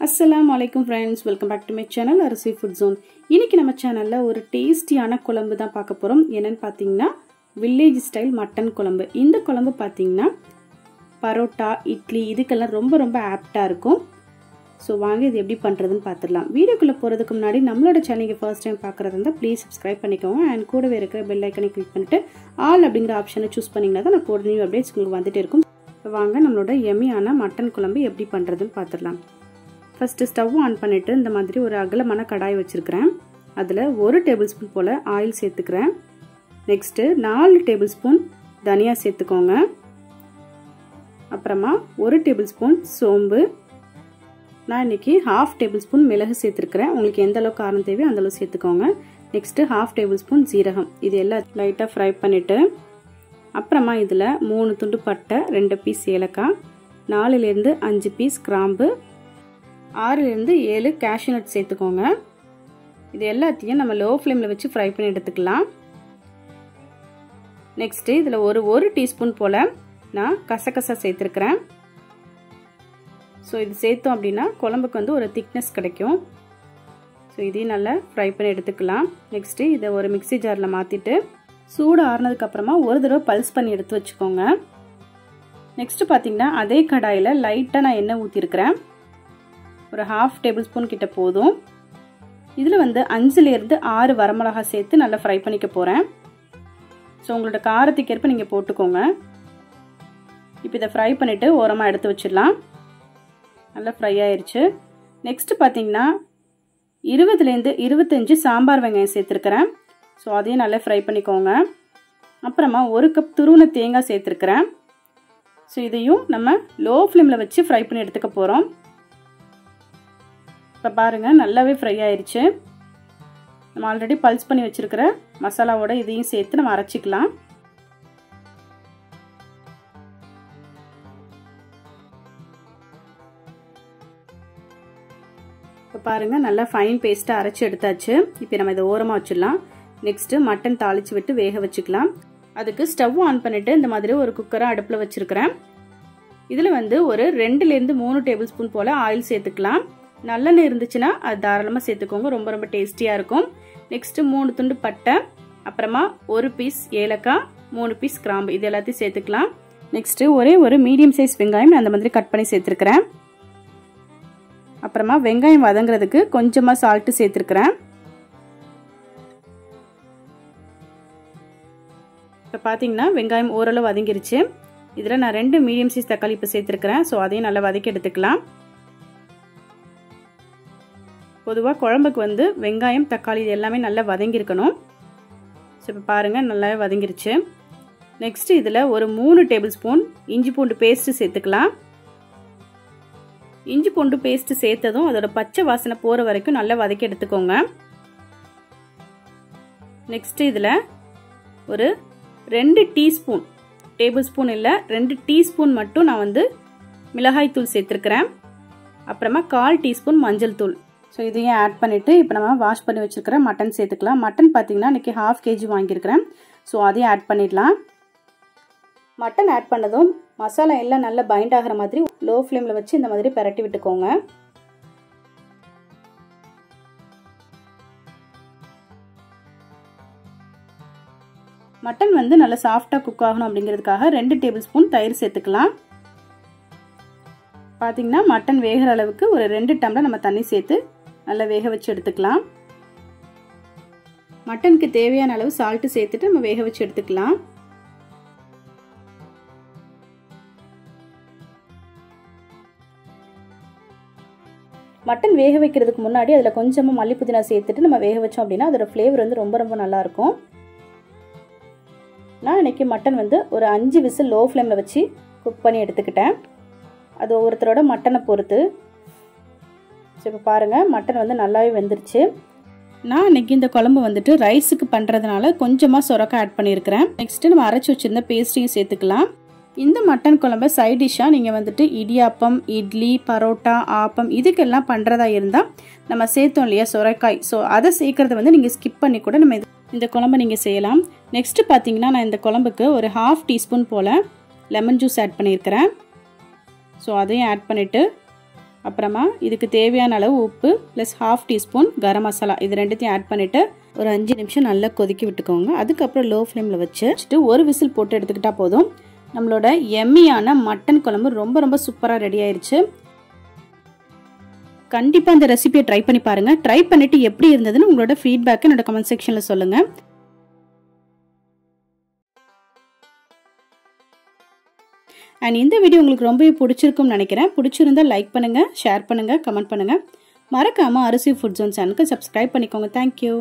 அஸ்லாம் அலைக்கும் friends welcome back to my channel Arisi food zone இன்றைக்கி நம்ம சேனலில் ஒரு டேஸ்டியான குழம்பு தான் பார்க்க போகிறோம் என்னென்னு பார்த்தீங்கன்னா வில்லேஜ் ஸ்டைல் மட்டன் குழம்பு. இந்த குழம்பு பார்த்தீங்கன்னா பரோட்டா இட்லி இதுக்கெல்லாம் ரொம்ப ரொம்ப ஆப்டாக இருக்கும். ஸோ வாங்க இது எப்படி பண்ணுறதுன்னு பார்த்துடலாம். வீடியோக்குள்ளே போகிறதுக்கு முன்னாடி நம்மளோட சேனலுக்கு ஃபர்ஸ்ட் டைம் பார்க்குறது இருந்தால் ப்ளீஸ் சப்ஸ்கிரைப் பண்ணிக்கோங்க. அண்ட் கூடவே இருக்கிற பெல் ஐக்கனை கிளிக் பண்ணிட்டு ஆல் அப்படிங்கிற ஆப்ஷனை சூஸ் பண்ணிங்கன்னா தான் நான் போடுற நியூ அப்டேட்ஸ் உங்களுக்கு வந்துட்டு இருக்கும். வாங்க நம்மளோட எமியான மட்டன் குழம்பு எப்படி பண்ணுறதுன்னு பார்த்துடலாம். ஃபஸ்ட்டு ஸ்டவ் ஆன் பண்ணிவிட்டு இந்த மாதிரி ஒரு அகலமான கடாய் வச்சுருக்கிறேன். அதில் ஒரு டேபிள் ஸ்பூன் போல் ஆயில் சேர்த்துக்கிறேன். நெக்ஸ்ட்டு நாலு டேபிள் ஸ்பூன் தனியாக சேர்த்துக்கோங்க. அப்புறமா ஒரு டேபிள் ஸ்பூன் சோம்பு. நான் இன்றைக்கி ஹாஃப் டேபிள் ஸ்பூன் மிளகு சேர்த்துருக்கிறேன். உங்களுக்கு எந்த அளவுக்கு காரம் தேவையோ அந்தளவு சேர்த்துக்கோங்க. நெக்ஸ்ட்டு ஹாஃப் டேபிள் ஸ்பூன் ஜீரகம் இது எல்லாம் லைட்டாக ஃப்ரை பண்ணிவிட்டு அப்புறமா இதில் மூணு துண்டு பட்டை ரெண்டு பீஸ் ஏலக்காய் நாலுலேருந்து அஞ்சு பீஸ் கிராம்பு ஆறுலேருந்து ஏழு கேஷ்யூ நட் சேர்த்துக்கோங்க. இது எல்லாத்தையும் நம்ம லோ ஃப்ளேமில் வச்சு ஃப்ரை பண்ணி எடுத்துக்கலாம். நெக்ஸ்ட்டு இதில் ஒரு ஒரு டீஸ்பூன் போல் நான் கசகசா சேர்த்துருக்குறேன். ஸோ இது சேர்த்தோம் அப்படின்னா குழம்புக்கு வந்து ஒரு திக்னஸ் கிடைக்கும். ஸோ இதையும் நல்லா ஃப்ரை பண்ணி எடுத்துக்கலாம். நெக்ஸ்ட்டு இதை ஒரு மிக்சி ஜாரில் மாற்றிட்டு சூடு ஆறுனதுக்கப்புறமா ஒரு தடவை பல்ஸ் பண்ணி எடுத்து வச்சுக்கோங்க. நெக்ஸ்ட்டு பார்த்தீங்கன்னா அதே கடாயில் லைட்டாக நான் எண்ணெய் ஊற்றிருக்கிறேன் ஒரு ஹாஃப் டேபிள் ஸ்பூன் கிட்ட போதும். இதில் வந்து அஞ்சுலேருந்து ஆறு வரமிளகா சேர்த்து நல்லா ஃப்ரை பண்ணிக்க போகிறேன் ஸோ உங்களோட காரத்துக்கேற்ப நீங்கள் போட்டுக்கோங்க. இப்போ இதை ஃப்ரை பண்ணிவிட்டு ஓரமாக எடுத்து வச்சிடலாம். நல்லா ஃப்ரை ஆயிடுச்சு நெக்ஸ்ட்டு பார்த்தீங்கன்னா இருபதுலேருந்து இருபத்தஞ்சி சாம்பார் வெங்காயம் சேர்த்துருக்கிறேன். ஸோ அதையும் நல்லா ஃப்ரை பண்ணிக்கோங்க. அப்புறமா ஒரு கப் துருவன தேங்காய் சேர்த்துருக்கிறேன். ஸோ இதையும் நம்ம லோ ஃப்ளேமில் வச்சு ஃப்ரை பண்ணி எடுத்துக்க போகிறோம் இப்போ பாருங்கள் நல்லாவே ஃப்ரை ஆயிடுச்சு நம்ம ஆல்ரெடி பல்ஸ் பண்ணி வச்சுருக்கிற மசாலாவோட இதையும் சேர்த்து நம்ம அரைச்சிக்கலாம். இப்போ பாருங்கள் நல்லா ஃபைன் பேஸ்ட்டாக அரைச்சி எடுத்தாச்சு. இப்போ நம்ம இதை ஓரமாக வச்சிடலாம். நெக்ஸ்ட்டு மட்டன் தாளித்து விட்டு வேக வச்சுக்கலாம். அதுக்கு ஸ்டவ் ஆன் பண்ணிவிட்டு இந்த மாதிரி ஒரு குக்கரை அடுப்பில் வச்சுருக்கிறேன். இதில் வந்து ஒரு ரெண்டுலேருந்து மூணு டேபிள் ஸ்பூன் போல் ஆயில் சேர்த்துக்கலாம். நல்லெண்ணெய் இருந்துச்சுன்னா அது தாராளமாக சேர்த்துக்கோங்க. ரொம்ப ரொம்ப டேஸ்டியாக இருக்கும். நெக்ஸ்ட்டு மூணு துண்டு பட்டை அப்புறமா ஒரு பீஸ் ஏலக்காய் மூணு பீஸ் கிராம்பு. இது எல்லாத்தையும் சேர்த்துக்கலாம். நெக்ஸ்ட்டு ஒரே ஒரு மீடியம் சைஸ் வெங்காயம் அந்த மாதிரி கட் பண்ணி சேர்த்துருக்கிறேன். அப்புறமா வெங்காயம் வதங்குறதுக்கு கொஞ்சமாக சால்ட்டு சேர்த்துருக்குறேன். இப்போ பார்த்தீங்கன்னா வெங்காயம் ஓரளவு வதங்கிருச்சு. இதில் நான் ரெண்டு மீடியம் சைஸ் தக்காளி இப்போ சேர்த்துருக்குறேன். ஸோ அதையும் நல்லா வதக்கி எடுத்துக்கலாம். பொதுவாக குழம்புக்கு வந்து வெங்காயம் தக்காளி இது எல்லாமே நல்லா வதங்கியிருக்கணும். ஸோ இப்போ பாருங்கள் நல்லாவே வதங்கிருச்சு. நெக்ஸ்ட்டு இதில் ஒரு மூணு டேபிள் ஸ்பூன் இஞ்சி பூண்டு பேஸ்ட்டு சேர்த்துக்கலாம். இஞ்சி பூண்டு பேஸ்ட்டு சேர்த்ததும் அதோட பச்சை வாசனை போகிற வரைக்கும் நல்லா வதக்கி எடுத்துக்கோங்க. நெக்ஸ்ட்டு இதில் ஒரு ரெண்டு டீஸ்பூன் டேபிள் ஸ்பூன் இல்லை ரெண்டு டீஸ்பூன் மட்டும் நான் வந்து மிளகாய் தூள் சேர்த்துருக்குறேன். அப்புறமா கால் டீஸ்பூன் மஞ்சள் தூள். ஸோ இதையும் ஆட் பண்ணிவிட்டு இப்போ நம்ம வாஷ் பண்ணி வச்சுருக்கிற மட்டன் சேர்த்துக்கலாம். மட்டன் பார்த்தீங்கன்னா இன்றைக்கி ஹாஃப் கேஜி வாங்கியிருக்கிறேன். ஸோ அதையும் ஆட் பண்ணிடலாம். மட்டன் ஆட் பண்ணதும் மசாலா எல்லாம் நல்லா பைண்ட் ஆகிற மாதிரி லோ ஃப்ளேமில் வச்சு இந்த மாதிரி பரட்டி விட்டுக்கோங்க. மட்டன் வந்து நல்லா சாஃப்டாக குக் ஆகணும் அப்படிங்கிறதுக்காக ரெண்டு டேபிள் ஸ்பூன் தயிர் சேர்த்துக்கலாம். பார்த்தீங்கன்னா மட்டன் வேகிற அளவுக்கு ஒரு ரெண்டு டம்ளர் நம்ம தண்ணி சேர்த்து நல்லா வேக வச்சு எடுத்துக்கலாம். மட்டனுக்கு தேவையான அளவு சால்ட்டு சேர்த்துட்டு நம்ம வேக வச்சு எடுத்துக்கலாம். மட்டன் வேக வைக்கிறதுக்கு முன்னாடி அதில் கொஞ்சமாக மல்லி புதினா சேர்த்துட்டு நம்ம வேக வச்சோம் அப்படின்னா அதோட ஃப்ளேவர் வந்து ரொம்ப ரொம்ப நல்லாயிருக்கும் நான் இன்றைக்கி மட்டன் வந்து ஒரு அஞ்சு விசில் லோ ஃப்ளேமில் வச்சு குக் பண்ணி எடுத்துக்கிட்டேன். அது ஒவ்வொருத்தரோட மட்டனை பொறுத்து. ஸோ இப்போ பாருங்கள் மட்டன் வந்து நல்லாவே வெந்துருச்சு. நான் இன்றைக்கி இந்த குழம்பு வந்துட்டு ரைஸுக்கு பண்ணுறதுனால கொஞ்சமாக சுரக்கா ஆட் பண்ணியிருக்கிறேன் நெக்ஸ்ட்டு நம்ம அரைச்சி வச்சுருந்த பேஸ்ட்டையும் சேர்த்துக்கலாம். இந்த மட்டன் குழம்பை சைட் டிஷ்ஷாக நீங்கள் வந்துட்டு இடியாப்பம் இட்லி பரோட்டா ஆப்பம் இதுக்கெல்லாம் பண்ணுறதா இருந்தால் நம்ம சேர்த்தோம் இல்லையா சுரைக்காய். ஸோ அதை சேர்க்குறத வந்து நீங்கள் ஸ்கிப் பண்ணி கூட நம்ம இந்த குழம்பை நீங்கள் செய்யலாம். நெக்ஸ்ட்டு பார்த்தீங்கன்னா நான் இந்த குழம்புக்கு ஒரு ஹாஃப் டீஸ்பூன் போல் லெமன் ஜூஸ் ஆட் பண்ணியிருக்கிறேன் ஸோ அதையும் ஆட் பண்ணிவிட்டு அப்புறமா இதுக்கு தேவையான அளவு உப்பு plus half teaspoon garam masala. இது ரெண்டுத்தையும் ஆட் பண்ணிவிட்டு ஒரு அஞ்சு நிமிஷம் நல்லா கொதிக்க விட்டுக்கோங்க. அதுக்கப்புறம் லோ ஃப்ளேமில் வச்சு வச்சுட்டு ஒரு விசில் போட்டு எடுத்துக்கிட்டால் போதும். நம்மளோட எம்மியான மட்டன் குழம்பு ரொம்ப ரொம்ப சூப்பராக ரெடி ஆயிடுச்சு கண்டிப்பாக அந்த ரெசிபியை ட்ரை பண்ணி பாருங்கள் ட்ரை பண்ணிவிட்டு எப்படி இருந்ததுன்னு உங்களோட ஃபீட்பேக் என்னோட கமெண்ட் செக்ஷனில் சொல்லுங்கள் அண்ட் இந்த வீடியோ உங்களுக்கு ரொம்பவே பிடிச்சிருக்கும்னு நினைக்கிறேன். பிடிச்சிருந்தா லைக் பண்ணுங்கள் ஷேர் பண்ணுங்கள் கமெண்ட் பண்ணுங்கள் மறக்காமல் அரிசி ஃபுட் ஜோன் சேனலுக்கு சப்ஸ்கிரைப் பண்ணிக்கோங்க. Thank you